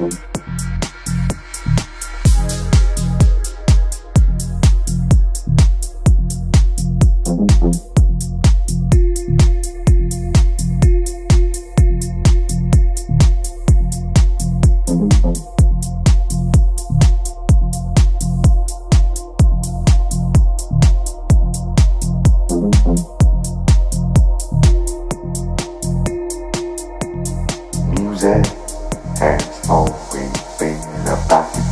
Thank you. back.